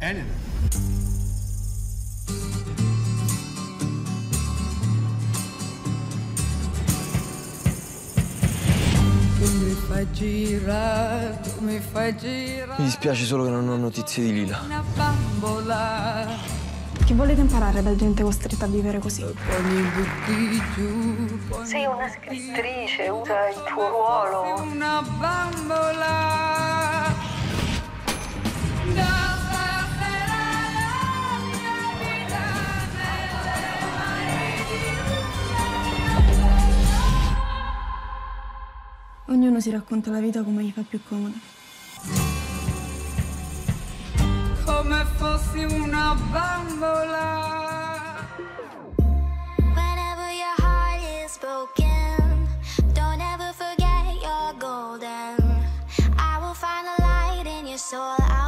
Elena. Mi fai girare, tu mi fai girare. Mi dispiace solo che non ho notizie di Lila. Una bambola, Che volete imparare da gente costretta a vivere così? Sei una scrittrice, usa il tuo ruolo. Una bambola. Ognuno si racconta la vita come gli fa più comodo. Fossi una bambola. Whenever your heart is broken, don't ever forget you're golden. I will find a light in your soul.